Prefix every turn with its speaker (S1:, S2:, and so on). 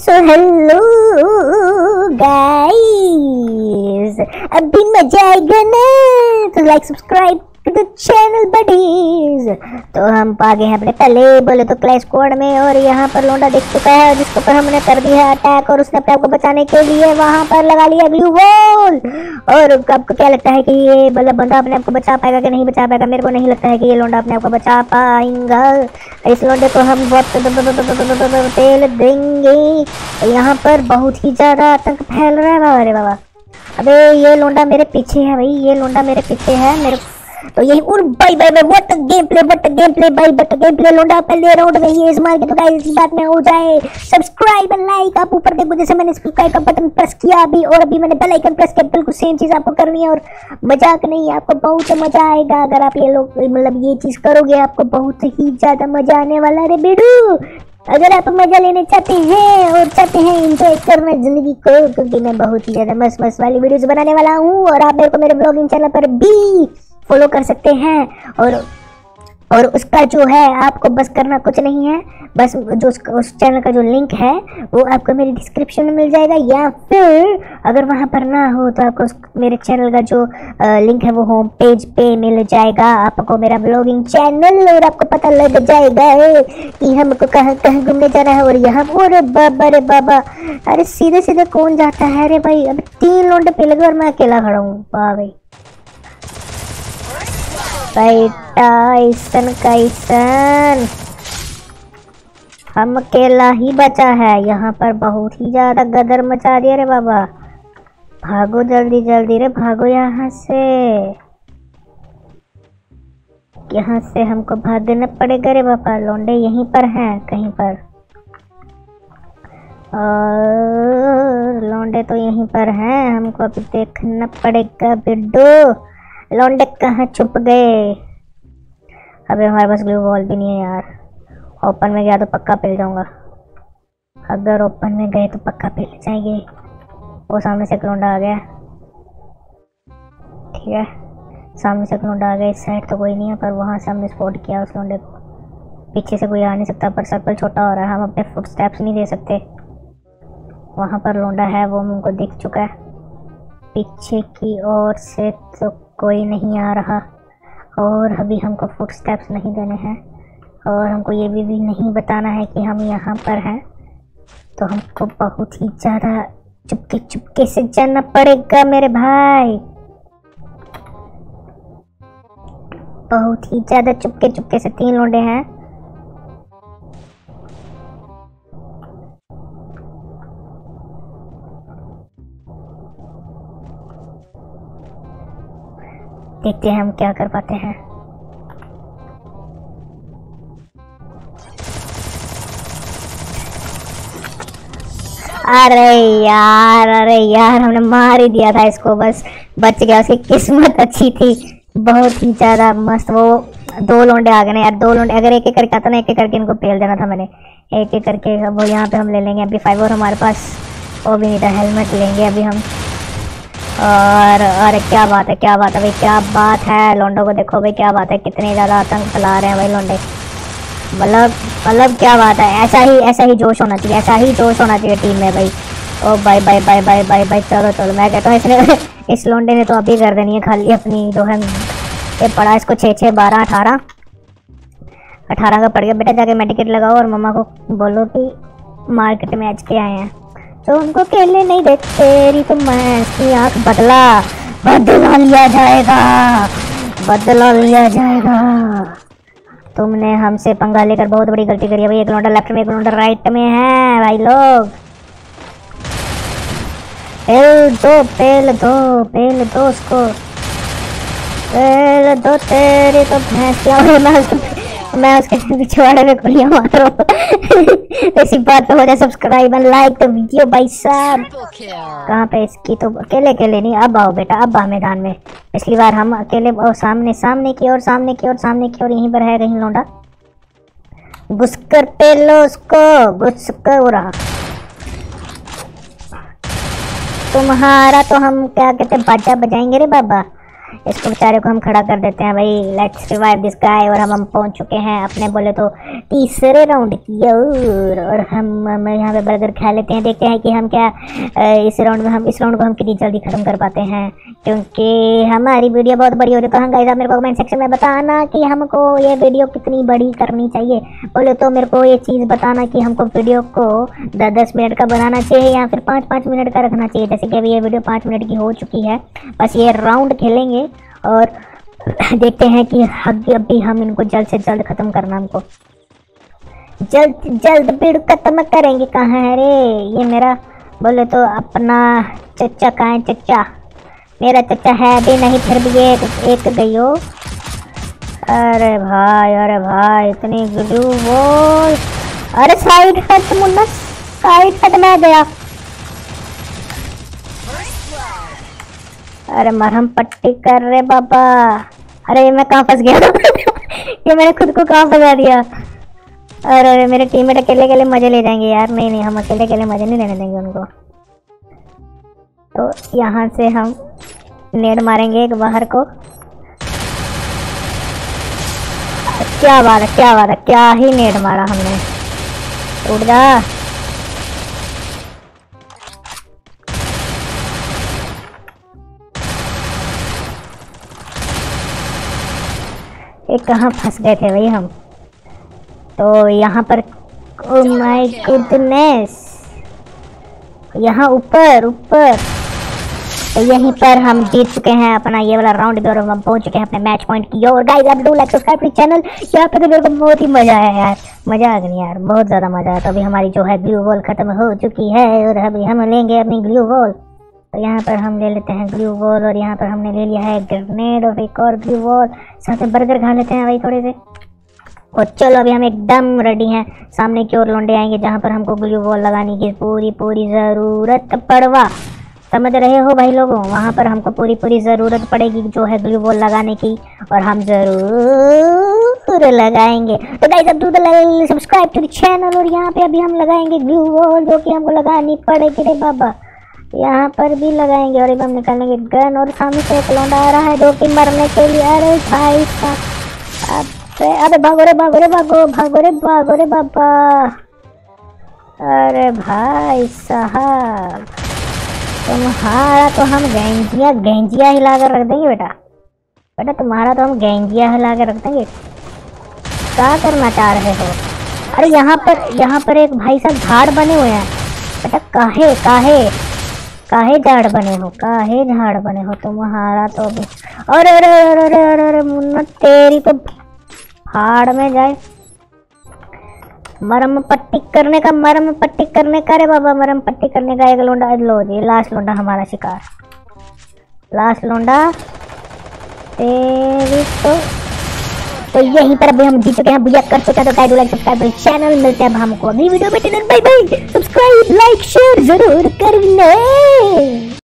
S1: So hello guys अभी मज़ा आएगा ना तो like subscribe to channel buddies तो हम आ गए हैं अपने पहले बोले तो क्लैश स्क्वाड में और यहाँ पर लोंडा देख चुका है जिसके ऊपर हमने कर दिया है अटैक और उसने अपने आप को बचाने के लिए वहाँ पर लगा लिया ग्लू वॉल और आपको क्या लगता है कि ये मतलब बंदा अपने आप को बचा पाएगा कि नहीं बचा पाएगा मेरे को नहीं लगता है कि ये लोंडा अपने आप को बचा पाएगा इस लोंडे को हम बहुत तेल देंगे यहाँ पर बहुत ही ज़्यादा आतंक फैल रहा है बाबा अरे बाबा अबे ये लोंडा मेरे पीछे है भाई ये लोंडा मेरे पीछे है मेरे तो यही और bye bye bye what game play what game play bye but game play लोंडा पहले राउंड में ये इस मार के तो गाइस इस बात में हो जाए। सब्सक्राइब एंड लाइक आप ऊपर देखो, जैसे मैंने सब्सक्राइब का बटन प्रेस किया अभी, और अभी मैंने बेल आइकन प्रेस किया, बिल्कुल सेम चीज़ आपको करनी है, और मज़ाक नहीं, आपको बहुत मज़ा आएगा, अगर आप ये लोग मतलब ये चीज़ करोगे, आपको बहुत ही ज़्यादा मज़ा आने वाला है बेडू। अगर आप मज़ा लेने चाहते हैं, और चाहते हैं एंजॉय करना ज़िंदगी को, क्योंकि मैं बहुत ही ज़्यादा मस्त मस्त वाली वीडियोस बनाने वाला हूँ, और आप मेरे को मेरे ब्लॉगिंग चैनल पर भी फॉलो कर सकते हैं और और उसका जो है आपको बस करना कुछ नहीं है। बस जो उस, उस चैनल का जो लिंक है वो आपको मेरी डिस्क्रिप्शन में मिल जाएगा। या फिर अगर वहाँ पर ना हो तो आपको उस मेरे चैनल का जो अ, लिंक है वो होम पेज पे मिल जाएगा। आपको मेरा ब्लॉगिंग चैनल और आपको पता लग जाएगा कि हमको कहाँ कहाँ घूमने जाना है। और यहाँ अरे बाबा अरे बाबा अरे सीधे सीधे कौन जाता है? अरे भाई अभी तीन लोंडे पे लगे और मैं अकेला खड़ा हूँ। वाह भाई ऐसन कैसन हम अकेला ही बचा है। यहाँ पर बहुत ही ज़्यादा गदर मचा दिया रे बाबा। भागो जल्दी जल्दी रे, भागो यहाँ से। यहाँ से हमको भागना पड़ेगा रे बाबा। लौंडे यहीं पर हैं, कहीं पर। और लौंडे तो यहीं पर हैं। हमको अभी देखना पड़ेगा, बिड्डू। लौंडे कहाँ छुप गए? अबे हमारे पास ग्लू वॉल भी नहीं है यार। ओपन में गया तो पक्का पिल जाऊँगा। अगर ओपन में गए तो पक्का पिल जाएँगे। वो सामने से लौंडा आ गया। ठीक है। सामने से क्लोंडा आ गया। इस साइड तो कोई नहीं है, पर वहाँ से हमने स्पॉट किया उस लोंडे को। पीछे से कोई आ नहीं सकता, पर सर्कल छोटा हो रहा है। हम अपने फुट स्टेप्स नहीं दे सकते। वहाँ पर लोंडा है, वो हमको दिख चुका है। पीछे की ओर से तो कोई नहीं आ रहा। और अभी हमको फुट स्टेप्स नहीं देने हैं। और हमको ये भी, भी नहीं बताना है कि हम यहाँ पर हैं। तो हमको बहुत ही ज़्यादा चुपके चुपके से जाना पड़ेगा मेरे भाई। बहुत ही ज़्यादा चुपके चुपके से तीन लोडे हैं। देखते हैं हम क्या कर पाते हैं। अरे यार अरे यार, हमने मार ही दिया था इसको, बस बच गया, उसकी किस्मत अच्छी थी, बहुत ही ज़्यादा मस्त, वो दो लोंडे आ गए यार, दो लोंडे, अगर एक एक करके आता ना, एक एक करके इनको पेल देना था मैंने, एक एक करके वो यहाँ पे हम ले लेंगे अभी फाइव और हमारे पास, वो भी नहीं था हेलमेट लेंगे, अभी हम और अरे क्या बात है, क्या बात है, भाई, क्या बात है। लोंडो को देखो भाई, क्या बात है, कितने ज़्यादा आतंक फैला रहे हैं भाई लोंडे। मतलब मतलब क्या बात है, ऐसा ही ऐसा ही जोश होना चाहिए, ऐसा ही जोश होना चाहिए टीम में भाई। ओ, bye bye bye bye bye bye, चलो चलो, मैं कहता हूँ इसने, इस लोंडे ने तो अभी कर देनी है खाली अपनी है ये पड़ा इसको छः छः, बारह, अठारह। अठारह का पड़ गया, बेटा, जाके मैं टिकट लगाओ और मम्मा को बोलो कि मार्केट में आज के आए हैं। तो उनको खेलने नहीं देते तेरी तो मैं इसकी आँख बदला। बदला लिया जाएगा, बदला लिया जाएगा। तुमने हमसे पंगा लेकर बहुत बड़ी गलती करी है भाई, एक लोटा लेफ़्ट में, एक लोटा राइट में है भाई लोग। पेल दो पेल दो पेल दो उसको। पेल दो, तेरी तो भैंस क्या मैं उसको पिछवाड़े में गोलियाँ मार रहा हूँ ऐसी बात तो हो जाए subscribe and like the video भाई साहब। कहाँ पे इसकी तो अकेले अकेले नहीं अब आओ बेटा अब आ मैदान में। पिछली बार हम अकेले और सामने सामने की और सामने की और सामने की और यहीं पर है कहीं लौंडा। घुसकर पे लो उसको घुसकर हो रहा तुम्हारा तो हम क्या कहते बाजा बजाएँगे रे बाबा। इसको बेचारे को हम खड़ा कर देते हैं भाई। लेट्स रिवाइव दिस गाय और हम हम पहुँच चुके हैं। अपने बोले तो तीसरे राउंड की ओर और हम हम यहाँ पे बर्गर खा लेते हैं। देखते हैं कि हम क्या इस राउंड में हम, इस राउंड को हम कितनी जल्दी ख़त्म कर पाते हैं। क्योंकि हमारी वीडियो बहुत बड़ी हो रही है। तो हाँ गाइस मेरे को कमेंट सेक्शन में बताना कि हमको ये वीडियो कितनी बड़ी करनी चाहिए। बोले तो मेरे को ये चीज़ बताना कि हमको वीडियो को दस दस मिनट का बनाना चाहिए या फिर पाँच पाँच मिनट का रखना चाहिए। जैसे कि अभी ये वीडियो पाँच मिनट की हो चुकी है। बस ये राउंड खेलेंगे। और देखते हैं कि अभी हम इनको जल्द से जल्द ख़त्म करना हमको। जल्द जल्द भीड़ खत्म करेंगे कहाँ है रे? ये मेरा बोले तो अपना चचा कहाँ है चचा? मेरा चचा है अभी नहीं, फिर भी एक एक गई हो। अरे भाई अरे भाई, इतनी ग्लू वो अरे साइड हट मुन्ना साइड हट मैं गया। अरे मरहम पट्टी कर रहे बाबा। अरे मैं कहाँ फंस गया? ये मैंने खुद को कहाँ फंसा दिया? अरे अरे, मेरे टीममेट अकेले अकेले मज़े ले जाएँगे यार। नहीं नहीं, हम अकेले अकेले मज़े नहीं लेने देंगे उनको। तो यहाँ से हम नेड मारेंगे एक बाहर को। क्या बात है, क्या बात है, क्या ही नेड मारा हमने। उड़ जा। ये कहाँ फंस गए थे भाई हम? तो यहाँ पर ओ माय गुडनेस। यहाँ ऊपर ऊपर। तो यहीं पर हम जीत चुके हैं अपना ये वाला राउंड भी और हम पहुँच चुके हैं अपने मैच पॉइंट की और गाइस आप do like subscribe to channel यहाँ पे तो मेरे को बहुत ही मज़ा आया यार। मज़ा आ गया यार बहुत ज़्यादा मज़ा आया। तो अभी हमारी जो है ग्लू वॉल खत्म हो चुकी है और अभी हम लेंगे अपनी ग्लू वॉल तो यहाँ पर हम ले लेते हैं ग्लू वॉल और यहाँ पर हमने ले लिया है ग्रेनेड और एक और ग्लू वॉल साथ में बर्गर खा लेते हैं भाई थोड़े से। और चलो अभी हम एकदम रेडी हैं। सामने की ओर लौंडे आएँगे जहाँ पर हमको ग्लू वॉल लगाने की पूरी पूरी ज़रूरत पड़वा। समझ रहे हो भाई लोगों? वहाँ पर हमको पूरी पूरी ज़रूरत पड़ेगी जो है ग्लू वॉल लगाने की। और हम ज़रूर लगाएँगे। तो गाइस अब सब्सक्राइब टू द चैनल और यहाँ पे अभी हम लगाएँगे ग्लू वॉल जो कि हमको लगानी पड़ेगी रे बाबा। यहाँ पर भी लगाएँगे और हम निकालेंगे गन और सामने से एक लौंडा आ रहा है जो कि मरने के लिए। अरे भाई अबे अबे भागो रे भागो रे, भागो भागो रे भागो रे बाबा। अरे भाई साहब तुम्हारा तो हम गेंजिया गेंजिया हिला कर रख देंगे बेटा। बेटा तुम्हारा तो हम गेंजिया हिला कर रख देंगे। क्या करना चाह रहे हो? अरे यहाँ पर यहाँ पर एक भाई साहब झाड़ बने हुए हैं। बेटा काहे काहे? काहे झाड़ बने हो, काहे झाड़ बने हो तुम्हारा तो अभी अरे अरे अरे अरे अरे अरे मुन्ना, तेरी तो हाड़ में जाए। मरम पट्टी करने का, मरम पट्टी करने का रे बाबा, मरम पट्टी करने का एक लोंडा, लो जी लास्ट लोंडा हमारा शिकार। लास्ट लोंडा, तेरी तो तो यहीं पर अभी हम जीत चुके हैं। भैया कर चुके तो टाइटल लाइक सब्सक्राइब चैनल मिलते हैं। हमको अगली वीडियो में। Bye bye subscribe like share ज़रूर करना।